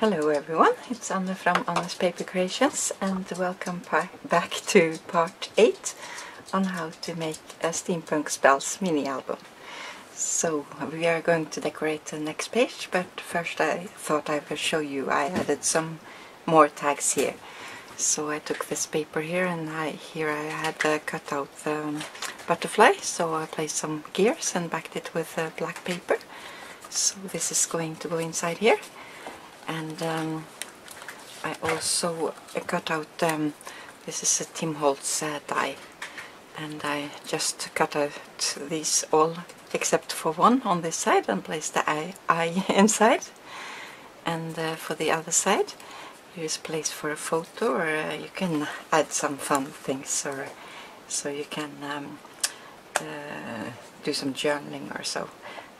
Hello everyone, it's Anne from Anne's Paper Creations and welcome back to part 8 on how to make a Steampunk Spells mini album. So we are going to decorate the next page but first I thought I would show you I added some more tags here. So I took this paper here and I, here I had uh, cut out the um, butterfly so I placed some gears and backed it with uh, black paper. So this is going to go inside here and um, I also cut out um, this is a Tim Holtz uh, die. And I just cut out these all except for one on this side and place the eye, eye inside. And uh, for the other side here's a place for a photo or uh, you can add some fun things or so you can um, uh, do some journaling or so.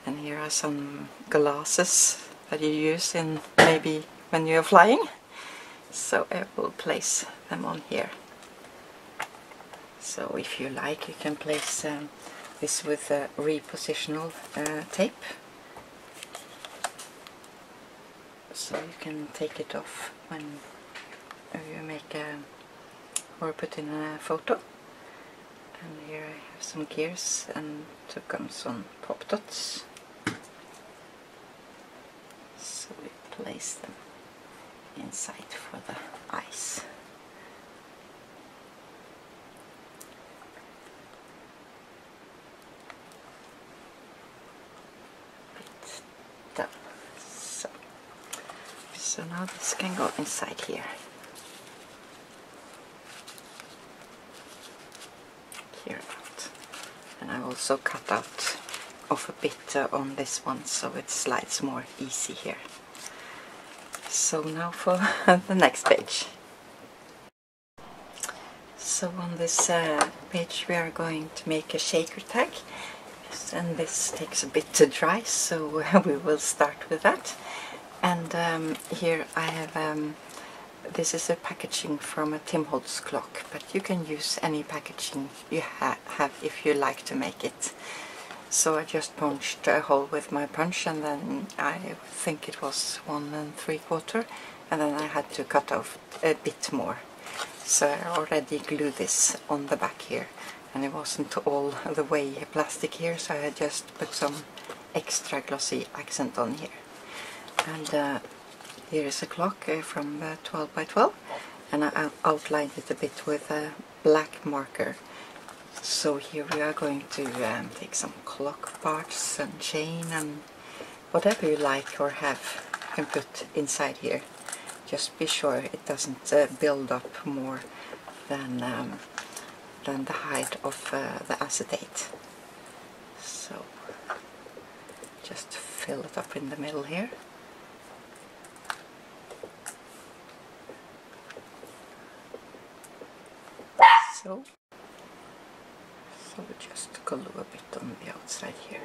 And here are some glasses that you use in maybe when you're flying. So I will place them on here. So if you like you can place um, this with a repositional uh, tape. So you can take it off when you make a or put in a photo. And here I have some gears and took on some pop dots. Place them inside for the ice. Done. So, so now this can go inside here. Here out. And I also cut out off a bit uh, on this one so it slides more easy here. So now for the next page. So on this uh, page we are going to make a shaker tag and this takes a bit to dry so we will start with that and um, here I have um, this is a packaging from a Tim Holtz clock but you can use any packaging you ha have if you like to make it so I just punched a hole with my punch and then I think it was one and three quarter and then I had to cut off a bit more. So I already glued this on the back here and it wasn't all the way plastic here so I just put some extra glossy accent on here. And uh, here is a clock uh, from uh, 12 by 12 and I outlined it a bit with a black marker so here we are going to um, take some clock parts and chain and whatever you like or have you can put inside here. Just be sure it doesn't uh, build up more than, um, than the height of uh, the acetate. So just fill it up in the middle here. So so we just glue a bit on the outside here.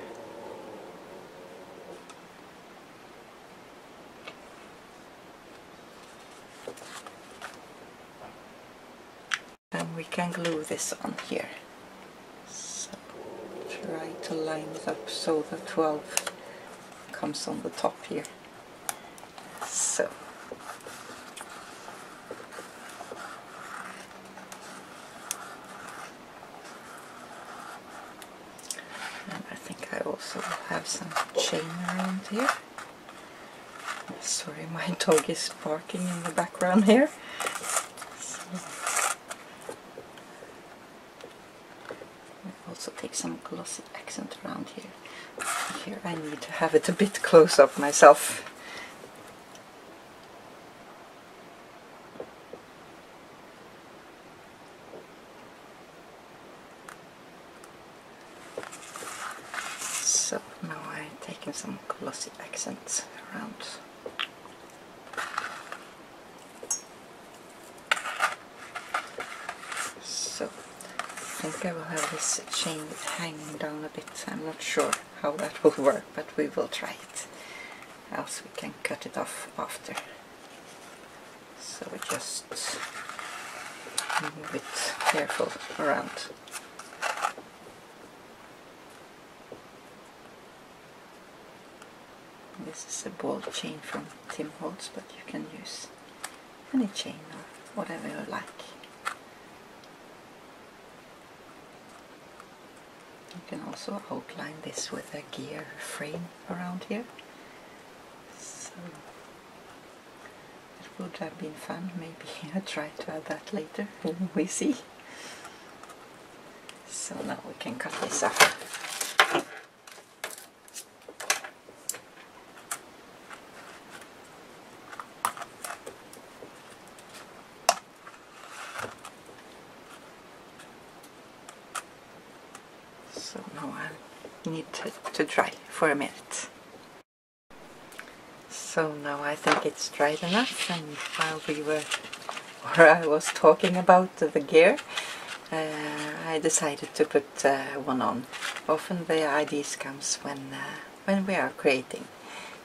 And we can glue this on here. So try to line it up so the 12 comes on the top here. So also have some chain around here. Sorry, my dog is barking in the background here. So also take some glossy accent around here. Here I need to have it a bit close up myself. some glossy accents around. So I think I will have this chain hanging down a bit. I'm not sure how that will work, but we will try it. Else we can cut it off after. So we just move it careful around. This is a ball chain from Tim Holtz, but you can use any chain or whatever you like. You can also outline this with a gear frame around here. So it would have been fun, maybe I try to add that later, we see. So now we can cut this off. So now I need to, to dry for a minute. So now I think it's dried enough and while we were, or I was talking about the gear, uh, I decided to put uh, one on. Often the ideas comes when, uh, when we are creating.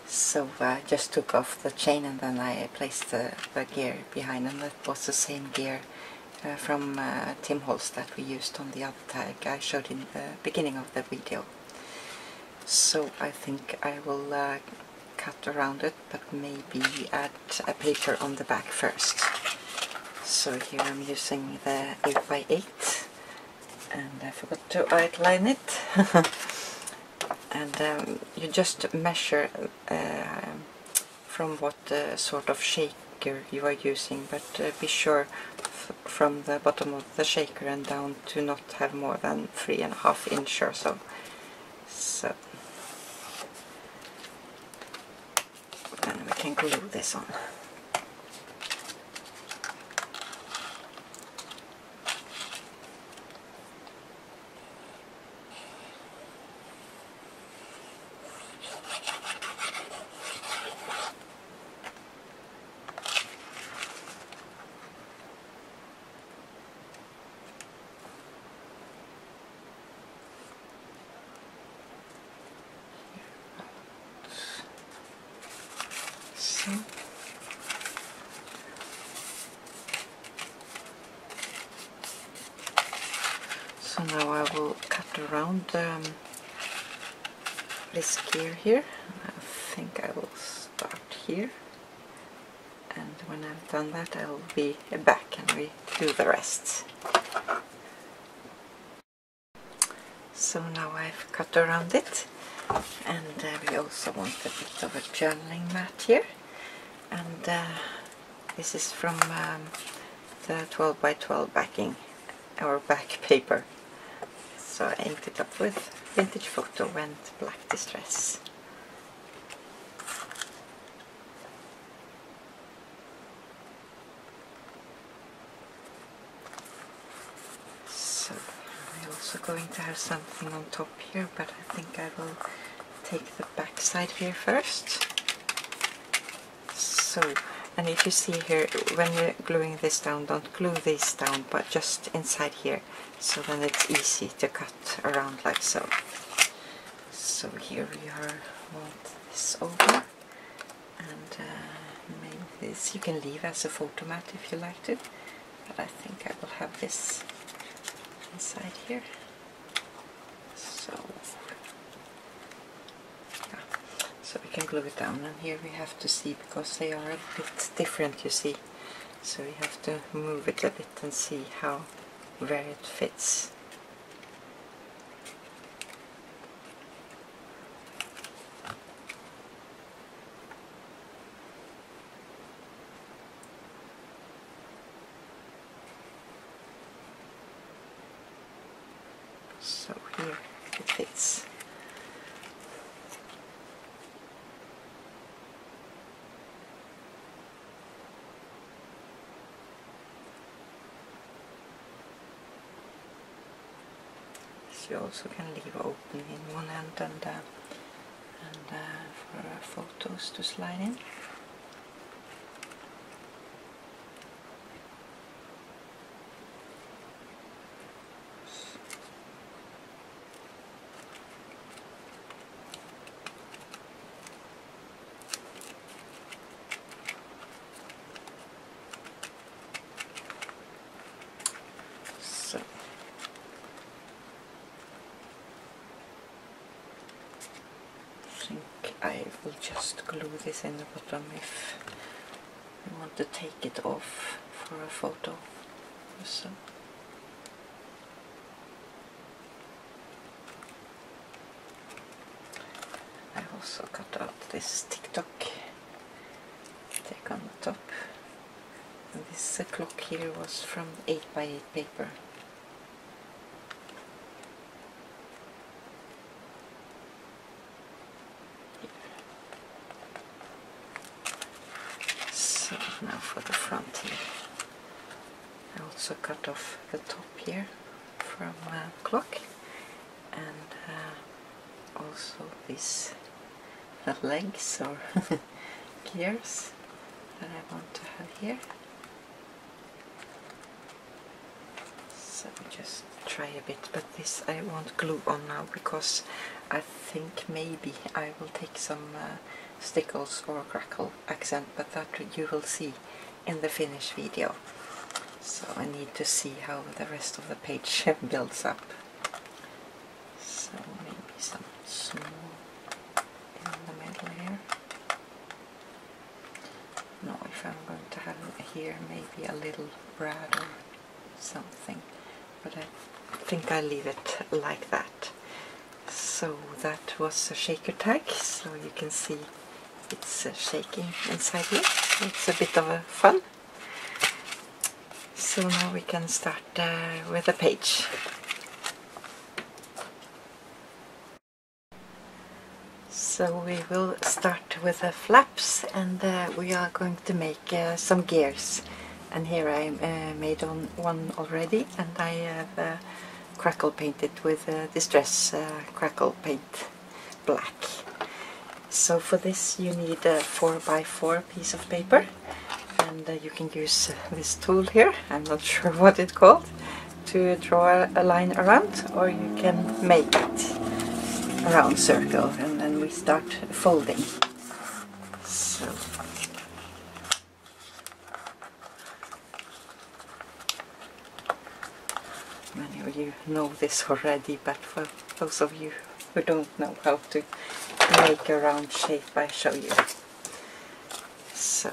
So I just took off the chain and then I placed the, the gear behind and that was the same gear uh, from uh, Tim Holtz that we used on the other tag I showed in the beginning of the video. So I think I will uh, cut around it but maybe add a paper on the back first. So here I'm using the 8x8 and I forgot to outline it. and um, you just measure uh, from what uh, sort of shaker you are using but uh, be sure from the bottom of the shaker and down to not have more than three and a half inch or so. So then we can glue this on. So So now I will cut around um, this gear here. I think I will start here. And when I've done that I will be back and we do the rest. So now I've cut around it and uh, we also want a bit of a journaling mat here and uh, this is from um, the 12 by 12 backing or back paper so I inked it up with vintage photo and black distress. So I'm also going to have something on top here but I think I will take the back side here first. So and if you see here when you're gluing this down don't glue this down but just inside here. So then it's easy to cut around like so. So here we are want this over. And uh, maybe this. You can leave as a photo mat if you like to but I think I will have this inside here. So so we can glue it down and here we have to see because they are a bit different you see. So we have to move it a bit and see how where it fits so here it fits you also can leave open in one end and, uh, and uh, for uh, photos to slide in. So I think I will just this in the bottom if you want to take it off for a photo. So. I also cut out this TikTok take on the top. And this uh, clock here was from 8 by 8 paper. So now for the front here. I also cut off the top here from uh, clock and uh, also these the legs or gears that I want to have here. So just try a bit, but this I won't glue on now because I think maybe I will take some uh, stickles or crackle accent, but that you will see in the finished video. So I need to see how the rest of the page builds up. So maybe some small in the middle here. No, if I'm going to have here maybe a little brad or something, but I think I leave it like that. So that was a shaker tag, so you can see it's uh, shaking inside here. It's a bit of a fun. So now we can start uh, with the page. So we will start with the flaps and uh, we are going to make uh, some gears. And here I uh, made on one already and I have uh, crackle painted with uh, Distress crackle paint black. So for this you need a 4x4 piece of paper and uh, you can use this tool here, I'm not sure what it's called, to draw a line around or you can make it a round circle and then we start folding. So many of you know this already but for those of you who don't know how to make a round shape I show you. So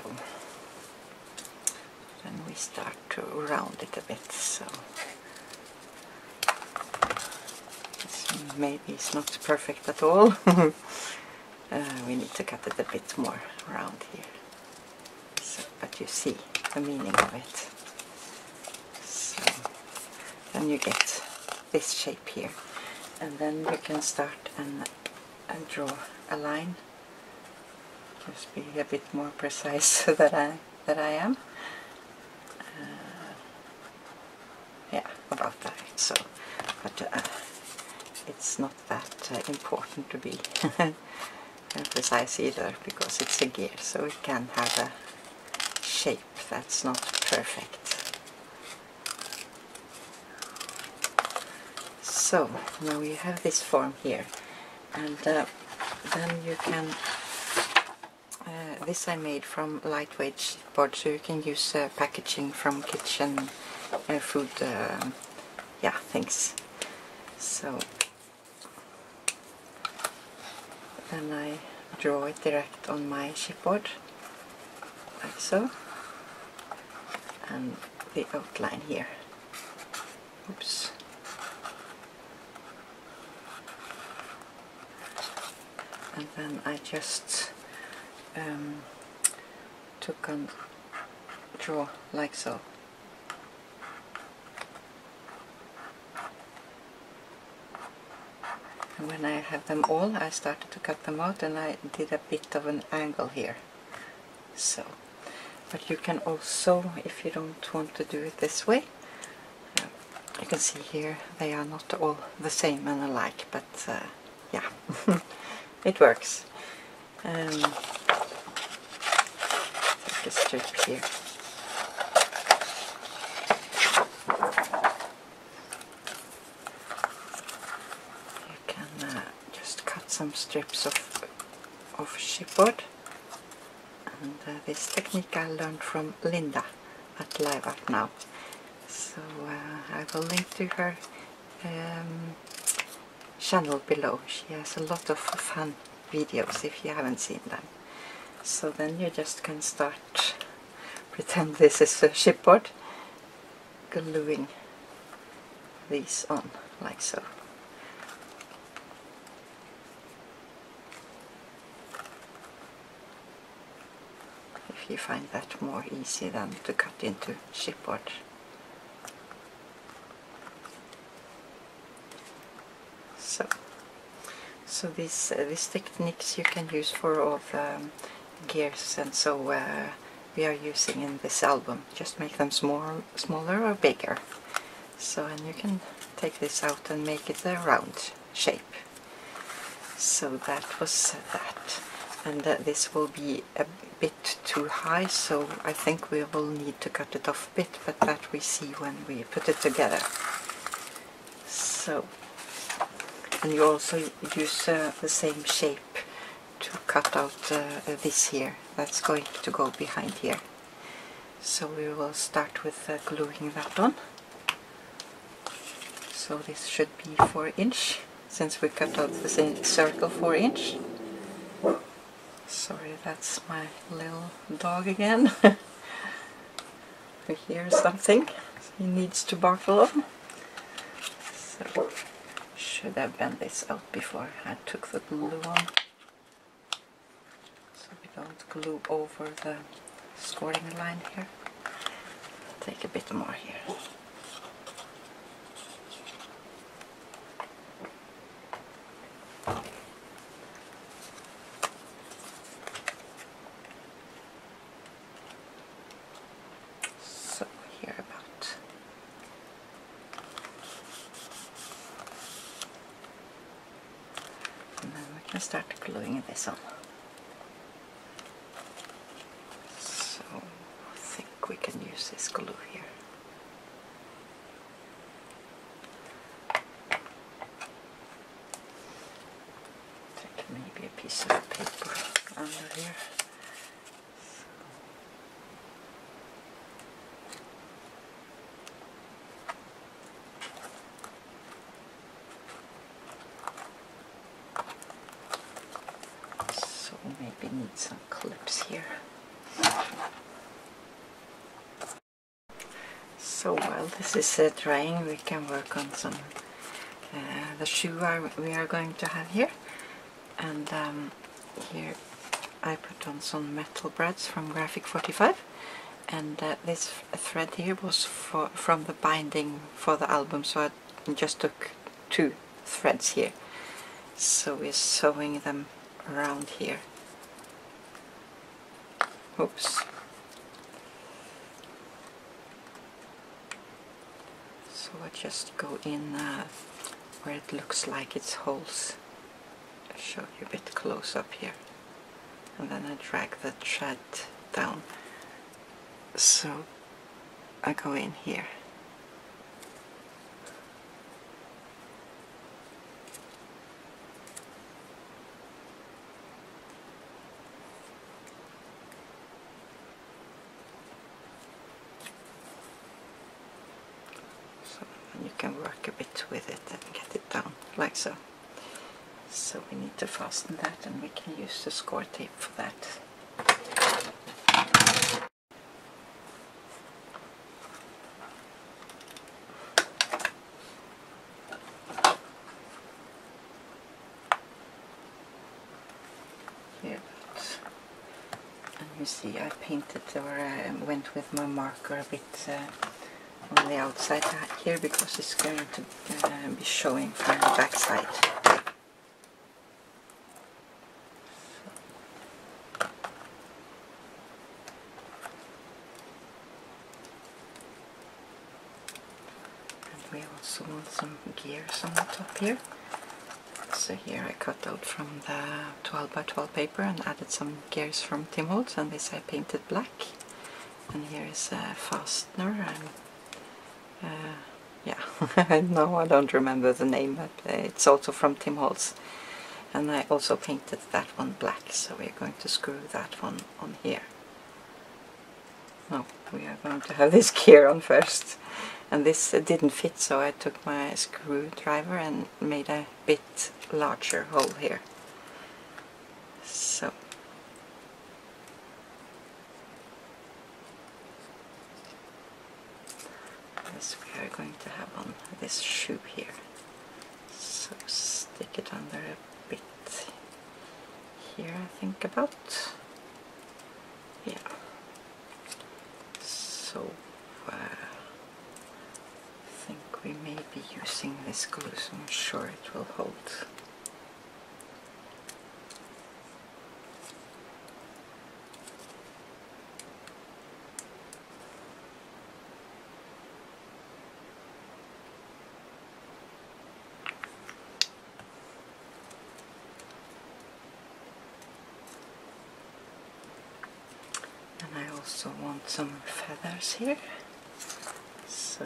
then we start to round it a bit so. This maybe it's not perfect at all. Uh, we need to cut it a bit more around here. So, but you see the meaning of it. So then you get this shape here. And then you can start and, and draw a line. Just be a bit more precise that I that I am uh, yeah about that so but uh, it's not that uh, important to be precise either because it's a gear so it can have a shape that's not perfect. So now you have this form here and uh, then you can uh, this I made from lightweight board so you can use uh, packaging from kitchen uh, food yeah thanks. so then I draw it direct on my chipboard like so and the outline here oops and then I just um, took and draw like so. When I have them all I started to cut them out and I did a bit of an angle here. So, but you can also, if you don't want to do it this way, uh, you can see here they are not all the same and alike, but uh, yeah. it works. Um, take a strip here. You can uh, just cut some strips of of chipboard, and uh, this technique I learned from Linda at Live Now. So uh, I will link to her um, channel below. She has a lot of fun videos if you haven't seen them. So then you just can start, pretend this is a chipboard, gluing these on like so. You find that more easy than to cut into chipboard. So, so these uh, these techniques you can use for all the um, gears and so uh, we are using in this album. Just make them small, smaller or bigger. So and you can take this out and make it a round shape. So that was that. And uh, this will be a bit too high, so I think we will need to cut it off a bit, but that we see when we put it together. So, and you also use uh, the same shape to cut out uh, this here. That's going to go behind here. So we will start with uh, gluing that on. So this should be 4 inch, since we cut out the same circle 4 inch. Sorry, that's my little dog again. we hear something. He needs to bark a lot. So, should have bent this out before I took the glue on. So we don't glue over the scoring line here. Take a bit more here. and start gluing this on. So I think we can use this glue here. Take maybe a piece of paper under here. Maybe need some clips here. So while this is uh, drying we can work on some uh, the shoe we are going to have here. And um, here I put on some metal brads from Graphic 45 and uh, this thread here was for, from the binding for the album. So I just took two threads here. So we're sewing them around here Oops. So I just go in uh, where it looks like it's holes. I'll show you a bit close up here. And then I drag the thread down. So I go in here. can work a bit with it and get it down like so. So we need to fasten that and we can use the score tape for that. And you see I painted or I went with my marker a bit uh, on the outside here because it's going to uh, be showing from the back also want some gears on the top here. So here I cut out from the 12 by 12 paper and added some gears from Tim Holtz and this I painted black. And here is a fastener and uh, yeah, no, I don't remember the name, but uh, it's also from Tim Holtz. And I also painted that one black, so we're going to screw that one on here. No, we are going to have this gear on first and this didn't fit so I took my screwdriver and made a bit larger hole here. So. This we are going to have on this shoe here. So stick it under a bit here I think about. Yeah. So we may be using this glue so I'm sure it will hold. And I also want some feathers here. So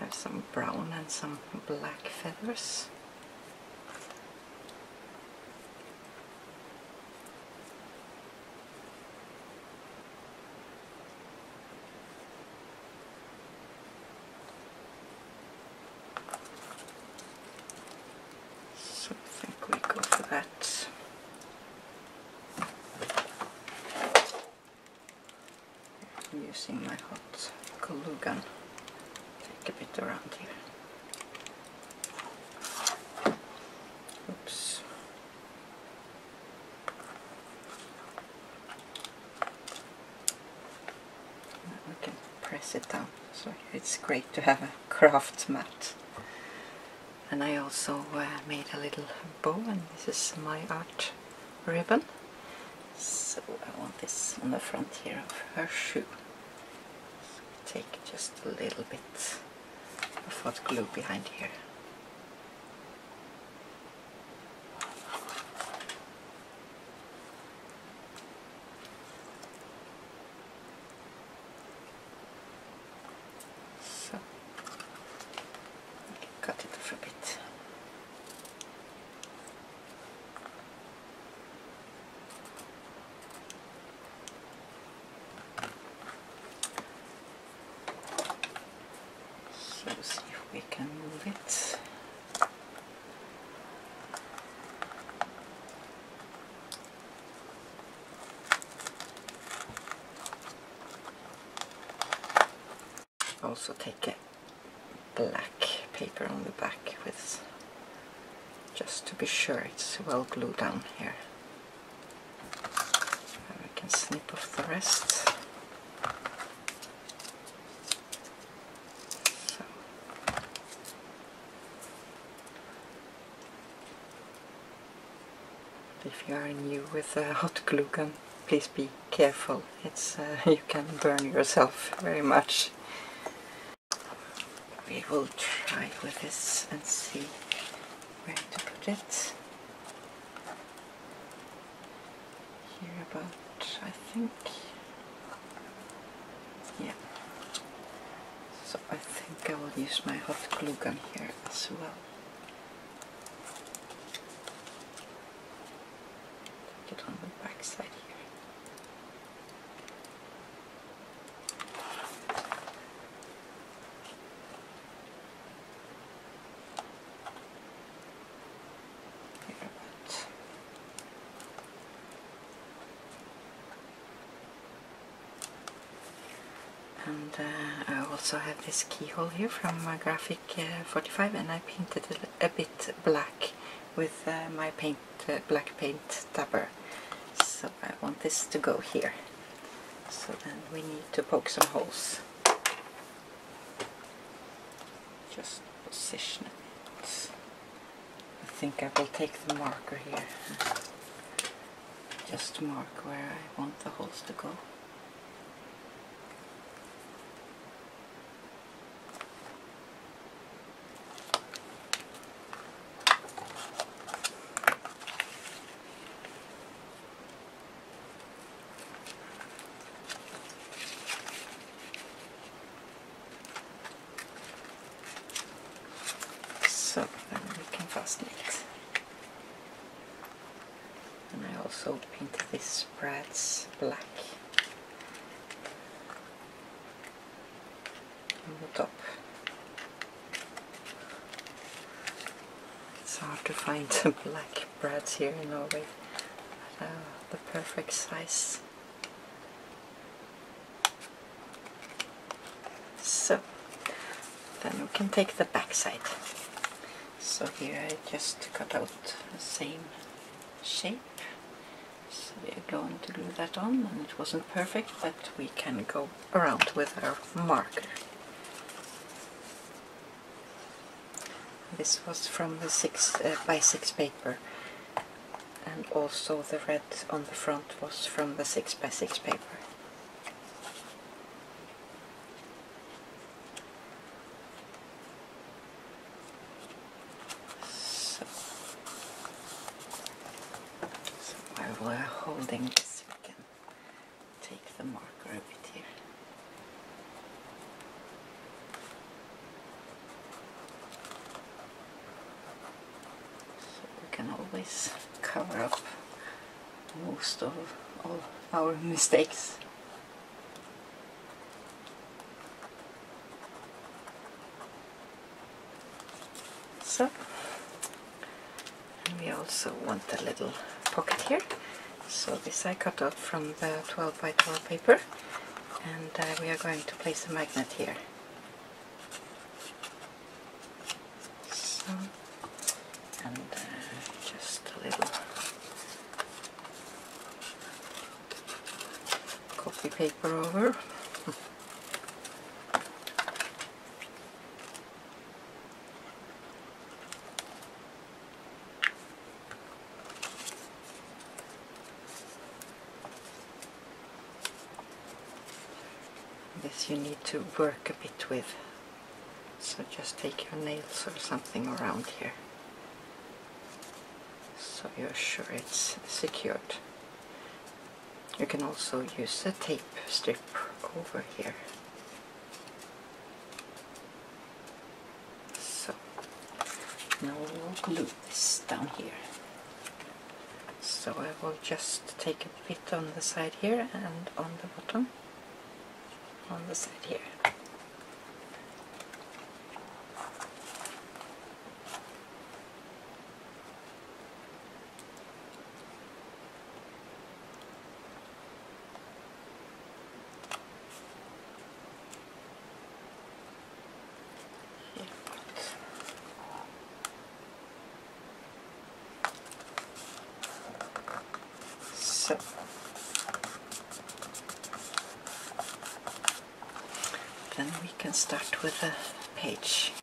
I have some brown and some black feathers. So I think we go for that. Using my hot glue gun. A bit around here. Oops. Now we can press it down. So it's great to have a craft mat. And I also uh, made a little bow and this is my art ribbon. So I want this on the front here of her shoe. So take just a little bit of hot glue behind here. So I can cut it off a bit. So see if we can move it. Also take a black paper on the back with just to be sure it's well glued down here. And we can snip off the rest. If you are new with a hot glue gun, please be careful. It's uh, you can burn yourself very much. We will try with this and see where to put it. Here about, I think. Yeah. So I think I will use my hot glue gun here as well. It on the back side here. Here about. And uh, I also have this keyhole here from uh, Graphic uh, 45 and I painted it a bit black with uh, my paint, uh, black paint dabber. So I want this to go here. So then we need to poke some holes. Just position it. I think I will take the marker here. Just mark where I want the holes to go. So then we can fasten it. And Painted this Brad's black on the top. It's hard to find some black Brads here in Norway. But, uh, the perfect size. So then we can take the back side. So here I just cut out the same shape. So we are going to glue that on and it wasn't perfect but we can go around with our marker. This was from the 6 uh, by 6 paper and also the red on the front was from the 6 by 6 paper. So, so while we're holding this we can take the marker a bit here. So we can always cover up most of all our mistakes. So, and we also want a little pocket here. So this I cut out from the 12 by 12 paper and uh, we are going to place a magnet here. So, and uh, just a little copy paper over. This you need to work a bit with. So just take your nails or something around here. So you're sure it's secured. You can also use a tape strip over here. So now we'll glue this down here. So I will just take a bit on the side here and on the bottom on the side here. So then we can start with the page.